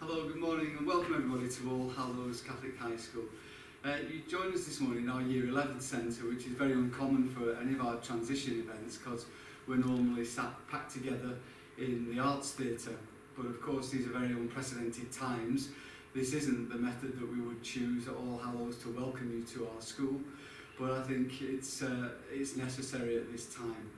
Hello, good morning and welcome everybody to All Hallows Catholic High School. Uh, you joined us this morning in our Year 11 Centre, which is very uncommon for any of our transition events because we're normally sat packed together in the Arts Theatre. But of course, these are very unprecedented times. This isn't the method that we would choose at All Hallows to welcome you to our school, but I think it's, uh, it's necessary at this time.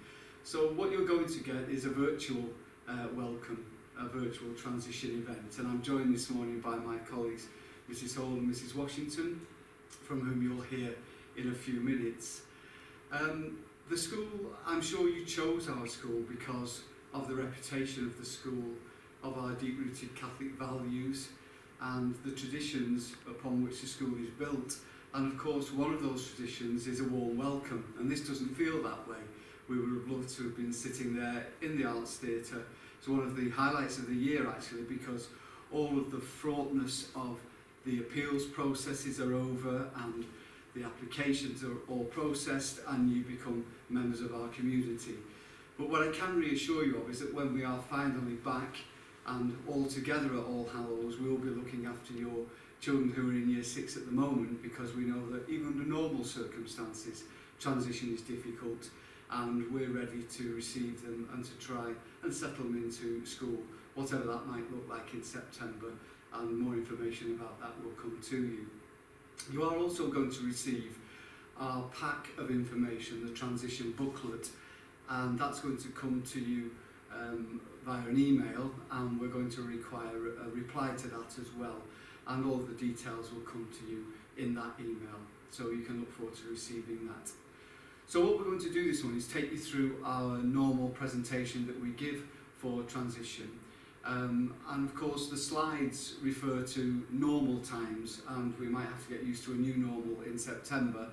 So what you're going to get is a virtual uh, welcome a virtual transition event. And I'm joined this morning by my colleagues, Mrs Hall and Mrs Washington, from whom you'll hear in a few minutes. Um, the school, I'm sure you chose our school because of the reputation of the school, of our deep-rooted Catholic values and the traditions upon which the school is built. And of course, one of those traditions is a warm welcome, and this doesn't feel that way. We would have loved to have been sitting there in the Arts Theatre It's one of the highlights of the year actually because all of the fraughtness of the appeals processes are over and the applications are all processed and you become members of our community. But what I can reassure you of is that when we are finally back and all together at All Hallows, we will be looking after your children who are in year six at the moment because we know that even under normal circumstances, transition is difficult and we're ready to receive them and to try and settle them into school, whatever that might look like in September, and more information about that will come to you. You are also going to receive our pack of information, the transition booklet, and that's going to come to you um, via an email, and we're going to require a reply to that as well, and all the details will come to you in that email, so you can look forward to receiving that. So what we're going to do this morning is take you through our normal presentation that we give for transition. Um, and of course the slides refer to normal times and we might have to get used to a new normal in September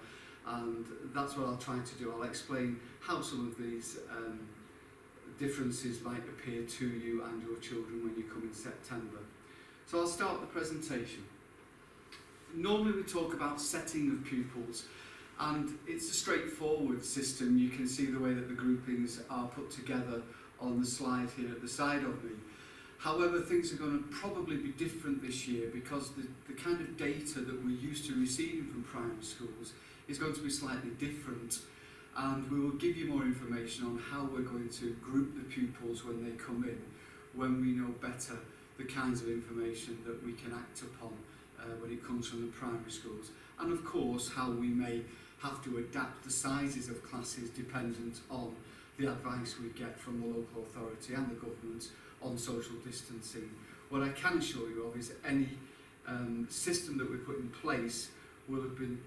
and that's what I'll try to do. I'll explain how some of these um, differences might appear to you and your children when you come in September. So I'll start the presentation. Normally we talk about setting of pupils And it's a straightforward system. You can see the way that the groupings are put together on the slide here at the side of me. However, things are going to probably be different this year because the, the kind of data that we're used to receiving from primary schools is going to be slightly different. And we will give you more information on how we're going to group the pupils when they come in, when we know better the kinds of information that we can act upon uh, when it comes from the primary schools. And of course, how we may have to adapt the sizes of classes dependent on the advice we get from the local authority and the government on social distancing. What I can assure you of is any um, system that we put in place will have been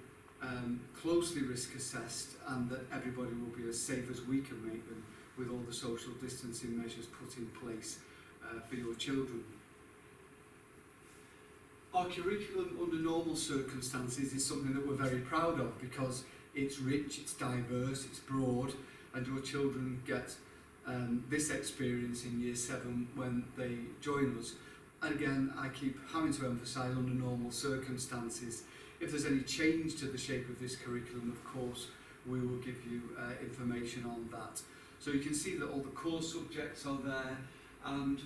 um, closely risk assessed and that everybody will be as safe as we can make them with all the social distancing measures put in place uh, for your children. Our curriculum under normal circumstances is something that we're very proud of because it's rich, it's diverse, it's broad, and your children get um, this experience in year seven when they join us. And again, I keep having to emphasise under normal circumstances. If there's any change to the shape of this curriculum, of course, we will give you uh, information on that. So you can see that all the core subjects are there, and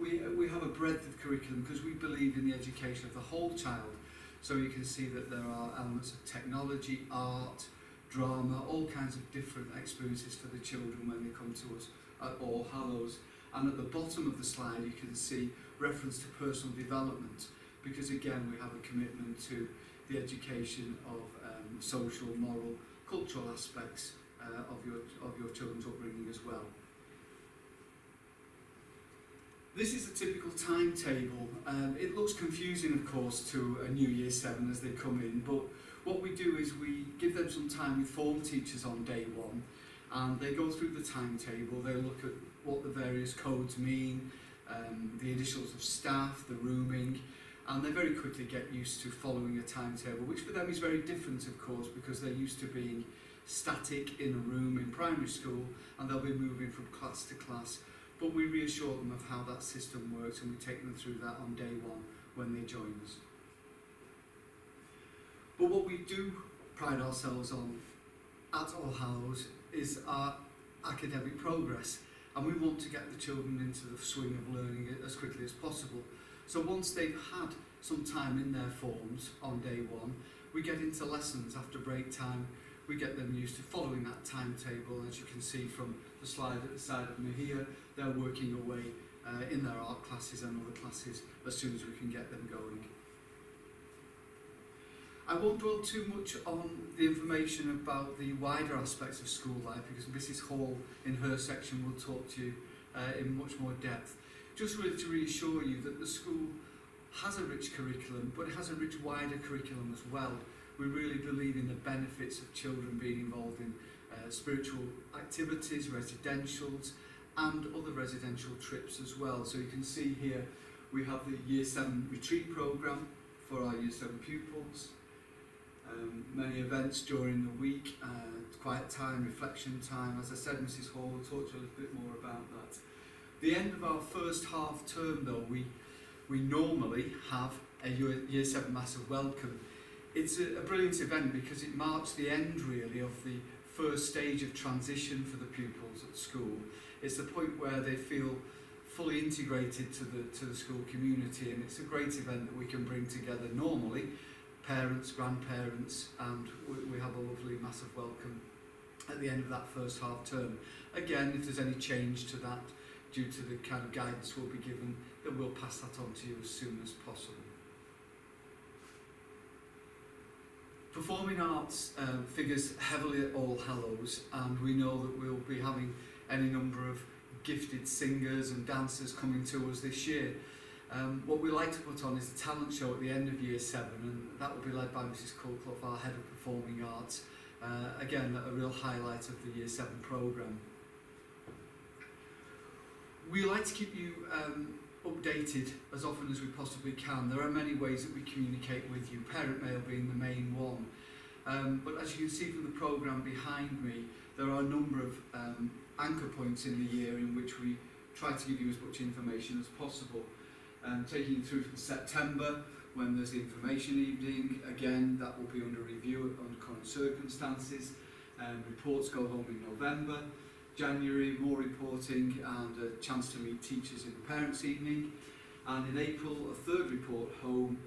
we, we have a breadth of curriculum because we believe in the education of the whole child. So you can see that there are elements of technology, art, drama, all kinds of different experiences for the children when they come to us at All Hallows. And at the bottom of the slide you can see reference to personal development because again we have a commitment to the education of um, social, moral, cultural aspects uh, of, your, of your children's upbringing as well. This is a typical timetable. Um, it looks confusing, of course, to a new year seven as they come in, but what we do is we give them some time with form teachers on day one, and they go through the timetable, they look at what the various codes mean, um, the initials of staff, the rooming, and they very quickly get used to following a timetable, which for them is very different, of course, because they're used to being static in a room in primary school, and they'll be moving from class to class but we reassure them of how that system works and we take them through that on day one when they join us. But what we do pride ourselves on at All Hallows is our academic progress and we want to get the children into the swing of learning as quickly as possible. So once they've had some time in their forms on day one, we get into lessons after break time. We get them used to following that timetable. As you can see from the slide at the side of me here, they're working away uh, in their art classes and other classes as soon as we can get them going. I won't dwell too much on the information about the wider aspects of school life because Mrs Hall in her section will talk to you uh, in much more depth. Just really to reassure you that the school has a rich curriculum but it has a rich wider curriculum as well. We really believe in the benefits of children being involved in uh, spiritual activities, residentials and other residential trips as well. So you can see here we have the Year 7 retreat programme for our Year 7 pupils. Um, many events during the week, uh, quiet time, reflection time. As I said, Mrs Hall will talk to you a little bit more about that. The end of our first half term though, we, we normally have a year, year 7 Mass of welcome. It's a, a brilliant event because it marks the end really of the first stage of transition for the pupils at school. It's the point where they feel fully integrated to the, to the school community and it's a great event that we can bring together normally parents, grandparents, and we, we have a lovely Mass of welcome at the end of that first half term. Again, if there's any change to that due to the kind of guidance we'll be given, then we'll pass that on to you as soon as possible. Performing arts um, figures heavily at All Hallows, and we know that we'll be having any number of gifted singers and dancers coming to us this year. Um, what we like to put on is a talent show at the end of year seven, and that will be led by Mrs. Culclough, our head of performing arts. Uh, again, a real highlight of the year seven programme. We like to keep you um, updated as often as we possibly can. There are many ways that we communicate with you, parent mail being the main one. Um, but as you can see from the programme behind me, there are a number of um, anchor points in the year in which we try to give you as much information as possible um, taking you through from September when there's the information evening. Again, that will be under review under current circumstances. Um, reports go home in November. January, more reporting and a chance to meet teachers in the parents' evening. And in April, a third report home.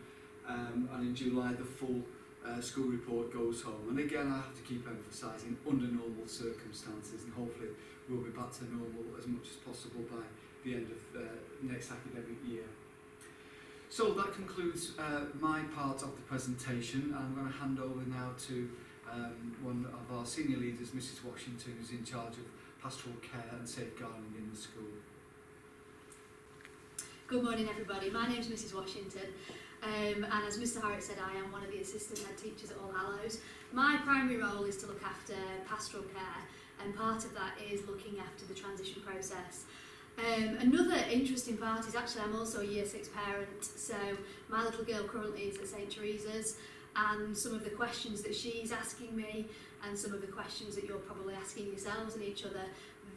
Um, and in July, the full uh, school report goes home. And again, I have to keep emphasising under normal circumstances, and hopefully we'll be back to normal as much as possible by the end of uh, next academic year. So that concludes uh, my part of the presentation. I'm going to hand over now to um, one of our senior leaders, Mrs Washington, who's in charge of pastoral care and safeguarding in the school. Good morning everybody, my name is Mrs Washington um, and as Mr Harriet said I am one of the assistant head teachers at All Hallows. My primary role is to look after pastoral care and part of that is looking after the transition process Um, another interesting part is actually I'm also a year six parent, so my little girl currently is at St Teresa's and some of the questions that she's asking me and some of the questions that you're probably asking yourselves and each other,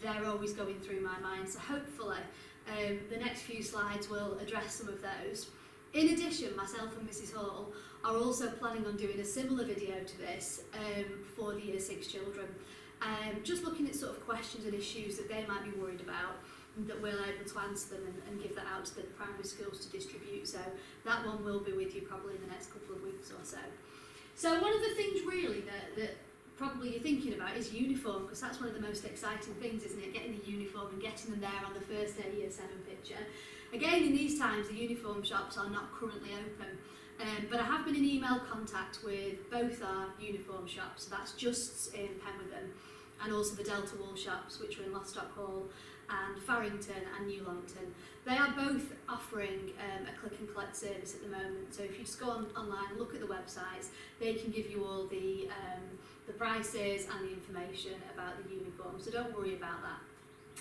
they're always going through my mind. So hopefully um, the next few slides will address some of those. In addition, myself and Mrs Hall are also planning on doing a similar video to this um, for the year six children. Um, just looking at sort of questions and issues that they might be worried about that we're able to answer them and, and give that out to the primary schools to distribute. So that one will be with you probably in the next couple of weeks or so. So one of the things really that, that probably you're thinking about is uniform because that's one of the most exciting things, isn't it? Getting the uniform and getting them there on the first day year seven picture. Again, in these times, the uniform shops are not currently open. Um, but I have been in email contact with both our uniform shops, so that's just in Penwortham, and also the Delta Wool shops, which are in Lostock Hall, and Farington and New Longton. They are both offering um, a click and collect service at the moment. So if you just go on, online, look at the websites, they can give you all the, um, the prices and the information about the uniform. So don't worry about that.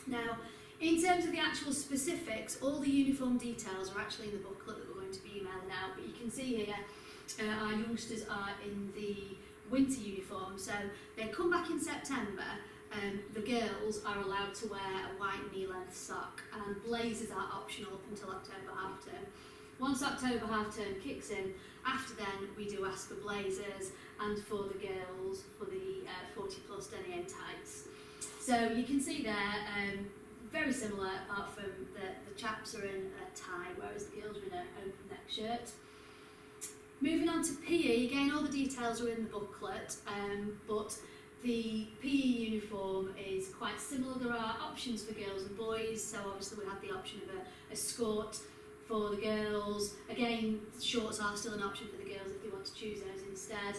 Now, in terms of the actual specifics, all the uniform details are actually in the booklet that we're going to be emailing out. But you can see here, uh, our youngsters are in the winter uniform. So they come back in September um, the girls are allowed to wear a white knee-length sock and blazers are optional up until October half term. Once October half term kicks in, after then we do ask for blazers and for the girls for the uh, 40 plus denier tights. So you can see there um, very similar apart from the, the chaps are in a tie, whereas the girls are in an open neck shirt. Moving on to PE, again all the details are in the booklet, um, but the PE uniform is quite similar. There are options for girls and boys, so obviously we have the option of a, a skirt for the girls. Again, shorts are still an option for the girls if they want to choose those instead.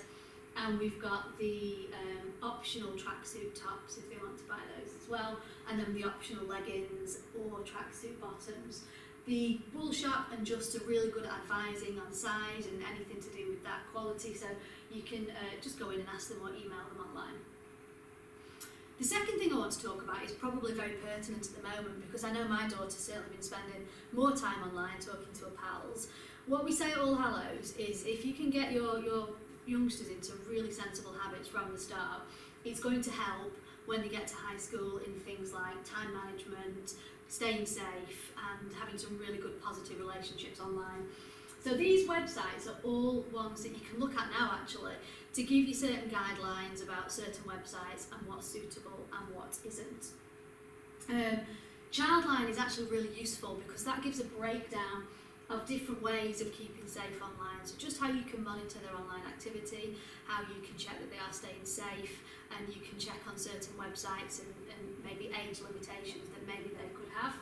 And we've got the um, optional tracksuit tops if they want to buy those as well, and then the optional leggings or tracksuit bottoms. The wool shop and just are really good at advising on size and anything to do with that quality, so you can uh, just go in and ask them or email them online. The second thing I want to talk about is probably very pertinent at the moment because I know my daughter's certainly been spending more time online talking to her pals. What we say at All Hallows is if you can get your, your youngsters into really sensible habits from the start, it's going to help when they get to high school in things like time management, staying safe, and having some really good positive relationships online. So these websites are all ones that you can look at now actually to give you certain guidelines about certain websites and what's suitable and what isn't. Um, Childline is actually really useful because that gives a breakdown of different ways of keeping safe online. So just how you can monitor their online activity, how you can check that they are staying safe, and you can check on certain websites and, and maybe age limitations that maybe they could have.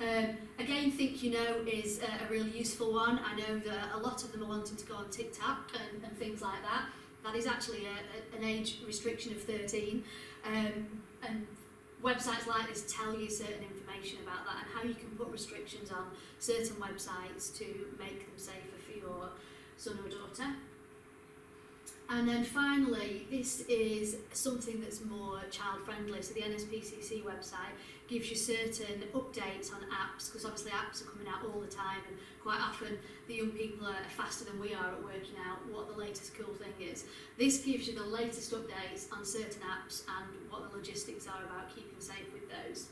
Um, again, Thinkuknow is a, a really useful one. I know that a lot of them are wanting to go on TikTok and, and things like that. That is actually a, a, an age restriction of 13. Um, and websites like this tell you certain information about that and how you can put restrictions on certain websites to make them safer for your son or daughter. And then finally, this is something that's more child friendly. So the NSPCC website gives you certain updates on apps because obviously apps are coming out all the time and quite often the young people are faster than we are at working out what the latest cool thing is. This gives you the latest updates on certain apps and what the logistics are about keeping safe with those.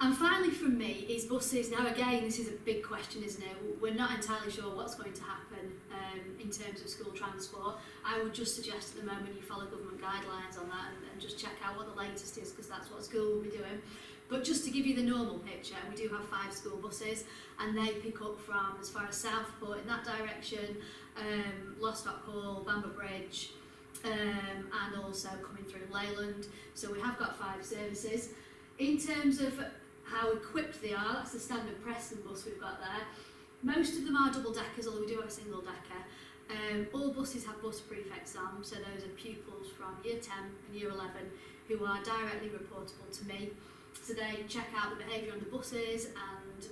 And finally from me is buses. Now again, this is a big question, isn't it? We're not entirely sure what's going to happen um, in terms of school transport. I would just suggest at the moment you follow government guidelines on that and, and just check out what the latest is because that's what school will be doing. But just to give you the normal picture, we do have five school buses and they pick up from as far as Southport in that direction, um, Lostock Hall, Bamber Bridge, um, and also coming through Leyland. So we have got five services. In terms of how equipped they are, that's the standard Preston bus we've got there. Most of them are double deckers, although we do have a single decker. Um, all buses have bus prefects on, so those are pupils from year 10 and year 11 who are directly reportable to me. So they check out the behaviour on the buses and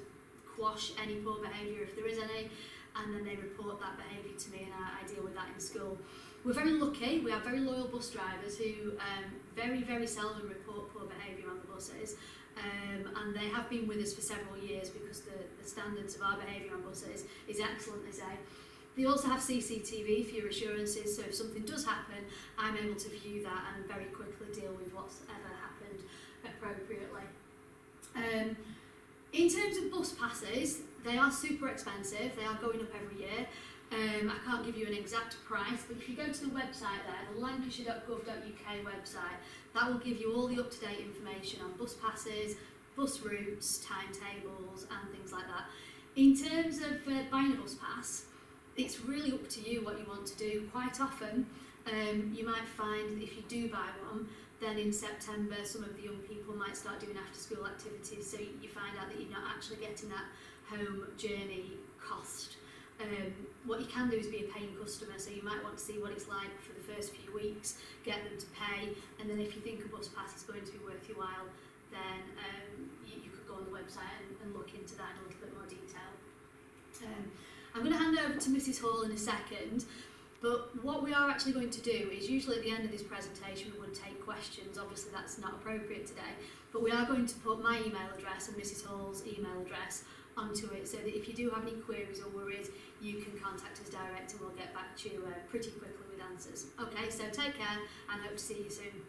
quash any poor behaviour if there is any, and then they report that behaviour to me and I, I deal with that in school. We're very lucky, we have very loyal bus drivers who um, very, very seldom report poor behaviour on the buses. Um, and they have been with us for several years because the, the standards of our behaviour on buses is excellent, they say. They also have CCTV for your assurances, so if something does happen, I'm able to view that and very quickly deal with what's ever happened appropriately. Um, in terms of bus passes, they are super expensive, they are going up every year. Um, I can't give you an exact price, but if you go to the website there, the lancashire.gov.uk website, that will give you all the up-to-date information on bus passes, bus routes, timetables and things like that. In terms of uh, buying a bus pass, it's really up to you what you want to do. Quite often, um, you might find that if you do buy one, then in September some of the young people might start doing after school activities so you find out that you're not actually getting that home journey cost Um, what you can do is be a paying customer, so you might want to see what it's like for the first few weeks, get them to pay, and then if you think a bus pass is going to be worth your while, then um, you, you could go on the website and, and look into that in a little bit more detail. Um, I'm going to hand over to Mrs Hall in a second, but what we are actually going to do is usually at the end of this presentation we would take questions, obviously that's not appropriate today, but we are going to put my email address and Mrs Hall's email address onto it so that if you do have any queries or worries, you can contact us direct and we'll get back to you uh, pretty quickly with answers. Okay, so take care and hope to see you soon.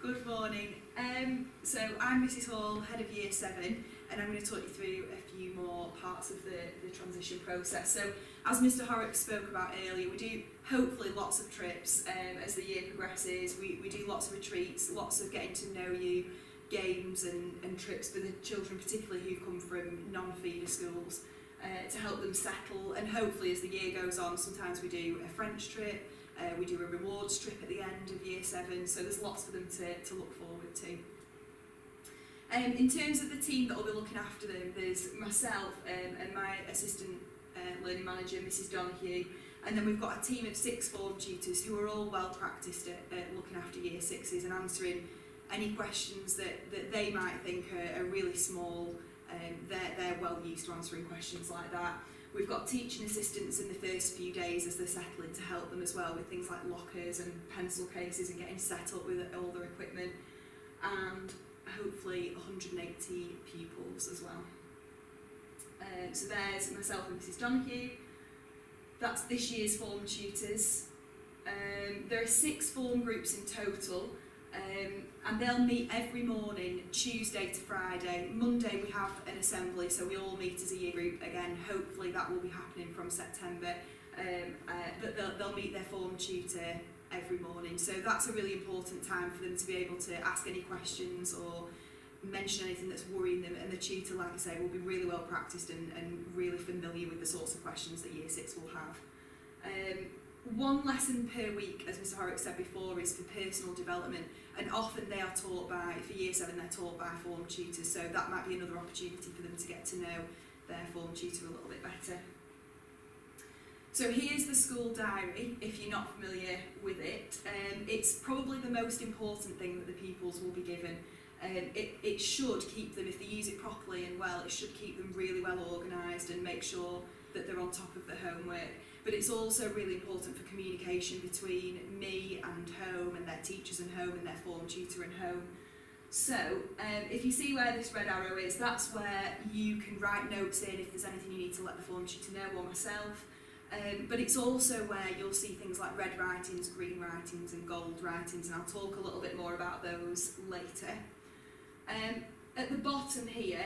Good morning. Um, so I'm Mrs Hall, head of Year 7, and I'm going to talk you through a few more parts of the, the transition process. So as Mr Horrocks spoke about earlier, we do hopefully lots of trips um, as the year progresses. We, we do lots of retreats, lots of getting to know you, games and, and trips for the children, particularly who come from non-feeder schools, uh, to help them settle. And hopefully as the year goes on, sometimes we do a French trip, Uh, we do a rewards trip at the end of year seven, so there's lots for them to, to look forward to. Um, in terms of the team that will be looking after them, there's myself um, and my assistant uh, learning manager, Mrs Donahue, and then we've got a team of six form tutors who are all well practiced at, at looking after year sixes and answering any questions that, that they might think are, are really small. Um, they're, they're well used to answering questions like that. We've got teaching assistants in the first few days as they're settling to help them as well with things like lockers and pencil cases and getting set up with all their equipment. And hopefully 180 pupils as well. Um, so there's myself and Mrs Donahue. That's this year's form tutors. Um, there are six form groups in total Um, and they'll meet every morning, Tuesday to Friday. Monday we have an assembly, so we all meet as a year group again. Hopefully that will be happening from September. Um, uh, but they'll, they'll meet their form tutor every morning. So that's a really important time for them to be able to ask any questions or mention anything that's worrying them and the tutor, like I say, will be really well practiced and, and really familiar with the sorts of questions that Year 6 will have. Um, one lesson per week, as Mr Horrocks said before, is for personal development. And often they are taught by, for year seven, they're taught by form tutors. So that might be another opportunity for them to get to know their form tutor a little bit better. So here's the school diary, if you're not familiar with it. Um, it's probably the most important thing that the pupils will be given. Um, it, it should keep them, if they use it properly and well, it should keep them really well organised and make sure that they're on top of their homework. But it's also really important for communication between me and home and their teachers and home and their form tutor and home. So, um, if you see where this red arrow is, that's where you can write notes in if there's anything you need to let the form tutor know or myself. Um, but it's also where you'll see things like red writings, green writings and gold writings, and I'll talk a little bit more about those later. Um, at the bottom here,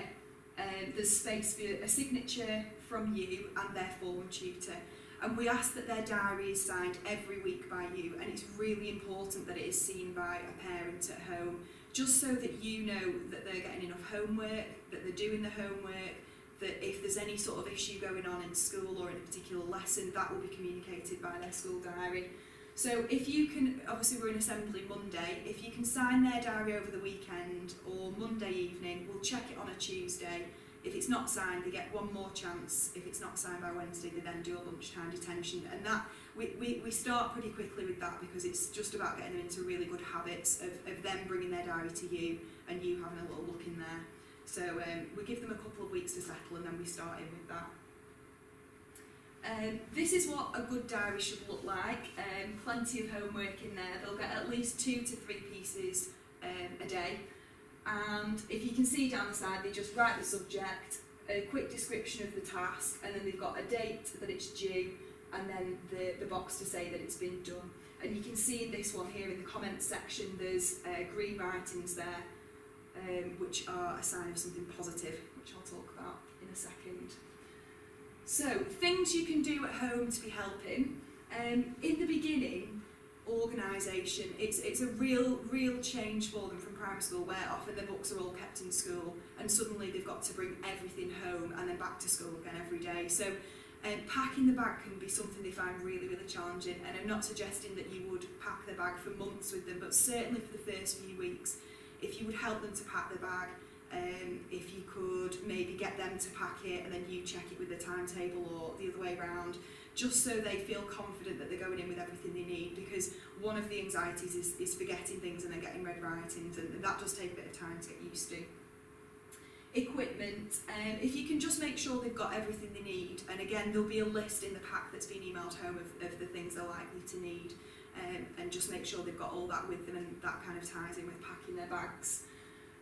um, there's space for a signature from you and their form tutor. And we ask that their diary is signed every week by you, and it's really important that it is seen by a parent at home, just so that you know that they're getting enough homework, that they're doing the homework, that if there's any sort of issue going on in school or in a particular lesson, that will be communicated by their school diary. So if you can, obviously we're in assembly Monday, if you can sign their diary over the weekend or Monday evening, we'll check it on a Tuesday if it's not signed, they get one more chance. If it's not signed by Wednesday, they then do a lunchtime detention. And that we, we, we start pretty quickly with that because it's just about getting them into really good habits of, of them bringing their diary to you and you having a little look in there. So um, we give them a couple of weeks to settle and then we start in with that. Um, this is what a good diary should look like. Um, plenty of homework in there. They'll get at least two to three pieces um, a day and if you can see down the side they just write the subject, a quick description of the task and then they've got a date that it's due and then the, the box to say that it's been done. And you can see in this one here in the comments section there's uh, green writings there um, which are a sign of something positive which I'll talk about in a second. So things you can do at home to be helping. Um, in the beginning organisation. It's, it's a real, real change for them from primary school where often their books are all kept in school and suddenly they've got to bring everything home and then back to school again every day. So um, packing the bag can be something they find really, really challenging and I'm not suggesting that you would pack the bag for months with them, but certainly for the first few weeks, if you would help them to pack the bag, um, if you could maybe get them to pack it and then you check it with the timetable or the other way around, just so they feel confident that they're going in with everything they need because one of the anxieties is, is forgetting things and then getting red writings and, that does take a bit of time to get used to. Equipment, um, if you can just make sure they've got everything they need and again there'll be a list in the pack that's been emailed home of, of the things they're likely to need um, and just make sure they've got all that with them and that kind of ties in with packing their bags.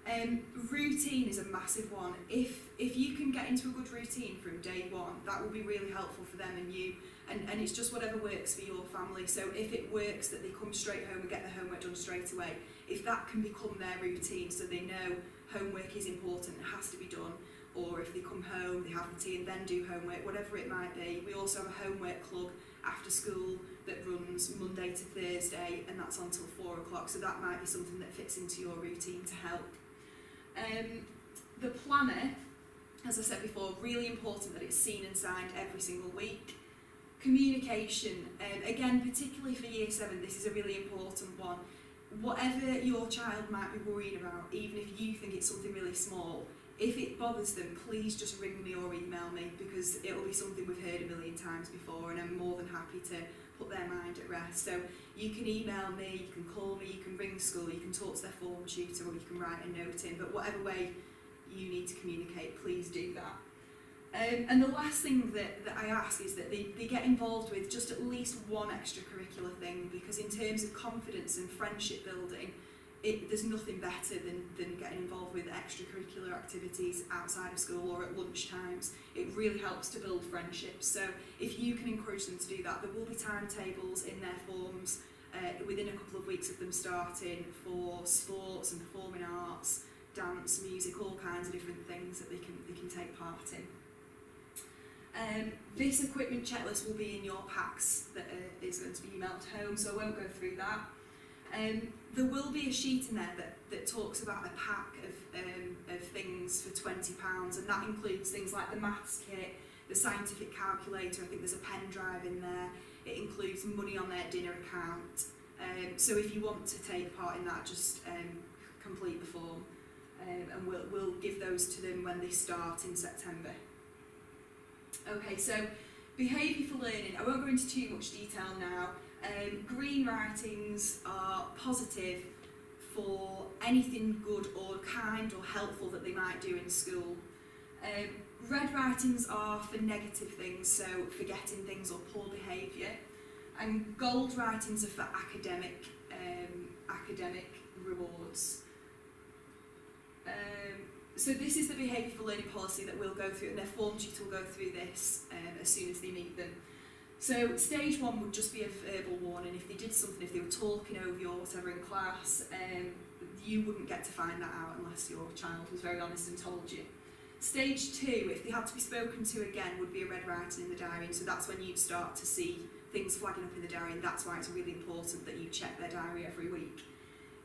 Um, routine is a massive one. If if you can get into a good routine from day one, that will be really helpful for them and you. And, and it's just whatever works for your family. So if it works that they come straight home and get their homework done straight away, if that can become their routine so they know homework is important, it has to be done, or if they come home, they have the tea and then do homework, whatever it might be. We also have a homework club after school that runs Monday to Thursday and that's until four o'clock, so that might be something that fits into your routine to help. Um, the planner, as I said before, really important that it's seen and signed every single week. Communication, um, again, particularly for year seven, this is a really important one. Whatever your child might be worried about, even if you think it's something really small, if it bothers them, please just ring me or email me because it'll be something we've heard a million times before and I'm more than happy to put their mind at rest. So you can email me, you can call me, you can ring school, you can talk to their form tutor or you can write a note in, but whatever way you need to communicate, please do that. Um, and the last thing that, that I ask is that they, they get involved with just at least one extracurricular thing because in terms of confidence and friendship building, it, there's nothing better than, than getting involved with extracurricular activities outside of school or at lunch times. It really helps to build friendships. So if you can encourage them to do that, there will be timetables in their forms uh, within a couple of weeks of them starting for sports and performing arts, dance, music, all kinds of different things that they can, they can take part in. Um, this equipment checklist will be in your packs that uh, is going to be emailed home, so I won't go through that. Um, there will be a sheet in there that, that talks about a pack of, um, of things for £20 and that includes things like the maths kit, the scientific calculator, I think there's a pen drive in there, it includes money on their dinner account. Um, so if you want to take part in that, just um, complete the form um, and we'll, we'll give those to them when they start in September. Okay, so behaviour for learning, I won't go into too much detail now, um, green writings are positive for anything good or kind or helpful that they might do in school. Um, red writings are for negative things, so forgetting things or poor behaviour. And gold writings are for academic, um, academic rewards. Um, so this is the behaviour for learning policy that we'll go through, and their form sheet will go through this um, as soon as they meet them. So stage one would just be a verbal warning. If they did something, if they were talking over you or whatever in class, um, you wouldn't get to find that out unless your child was very honest and told you. Stage two, if they had to be spoken to again, would be a red writing in the diary. And so that's when you'd start to see things flagging up in the diary. And that's why it's really important that you check their diary every week.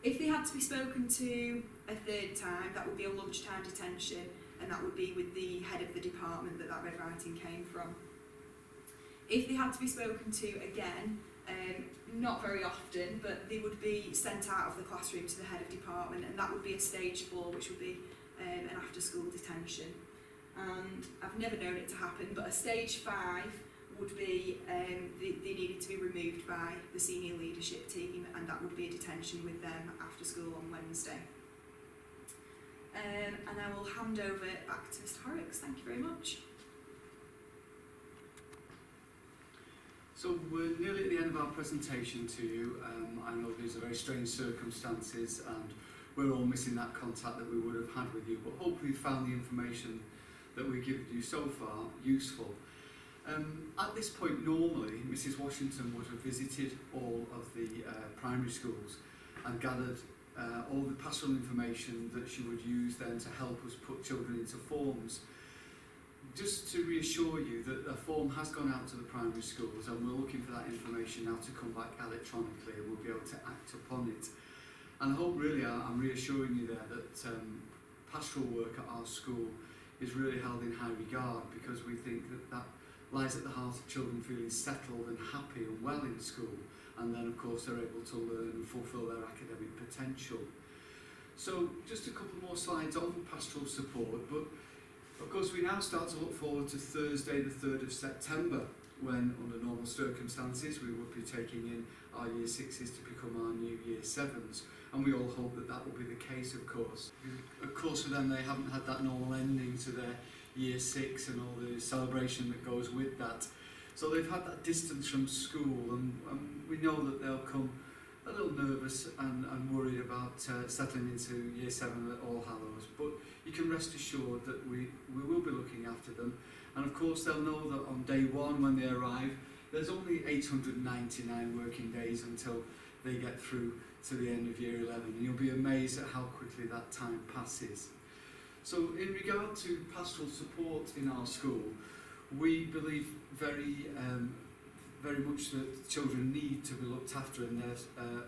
If they had to be spoken to a third time, that would be a lunchtime detention. And that would be with the head of the department that that red writing came from. If they had to be spoken to again, um, not very often, but they would be sent out of the classroom to the head of department, and that would be a stage four, which would be um, an after-school detention. And I've never known it to happen, but a stage five would be um, they, they needed to be removed by the senior leadership team, and that would be a detention with them after school on Wednesday. Um, and I will hand over back to Mr. Horrocks. Thank you very much. So we're nearly at the end of our presentation to you. Um, I know these are very strange circumstances and we're all missing that contact that we would have had with you, but hopefully you found the information that we've given you so far useful. Um, at this point, normally, Mrs Washington would have visited all of the uh, primary schools and gathered uh, all the pastoral information that she would use then to help us put children into forms just to reassure you that the form has gone out to the primary schools and we're looking for that information now to come back electronically and we'll be able to act upon it. And I hope really I'm reassuring you there that um, pastoral work at our school is really held in high regard because we think that that lies at the heart of children feeling settled and happy and well in school and then of course they're able to learn and fulfil their academic potential. So just a couple more slides on pastoral support but Of course, we now start to look forward to Thursday, the 3rd of September, when, under normal circumstances, we would be taking in our Year 6s to become our new Year 7s. And we all hope that that will be the case, of course. Of course, for them, they haven't had that normal ending to their Year 6 and all the celebration that goes with that. So they've had that distance from school, and, and we know that they'll come a little nervous and, and worried about uh, settling into Year 7 at All Hallows, but you can rest assured that we, we will be looking after them. And of course, they'll know that on day one when they arrive, there's only 899 working days until they get through to the end of Year 11, and you'll be amazed at how quickly that time passes. So in regard to pastoral support in our school, we believe very um, very much that children need to be looked after and their, uh,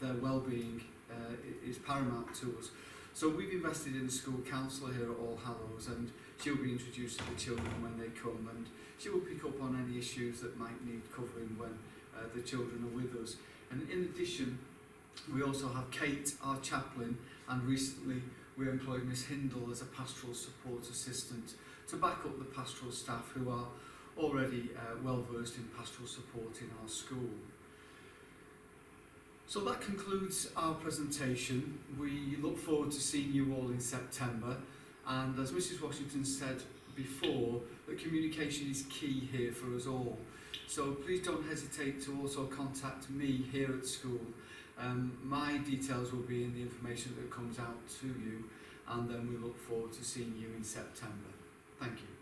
their well-being uh, is paramount to us. So we've invested in a school counsellor here at All Hallows and she'll be introduced to the children when they come and she will pick up on any issues that might need covering when uh, the children are with us. And in addition, we also have Kate, our chaplain, and recently we employed Miss Hindle as a pastoral support assistant to back up the pastoral staff who are already uh, well versed in pastoral support in our school. So that concludes our presentation. We look forward to seeing you all in September and as Mrs Washington said before, the communication is key here for us all. So please don't hesitate to also contact me here at school. Um, my details will be in the information that comes out to you and then we look forward to seeing you in September. Thank you.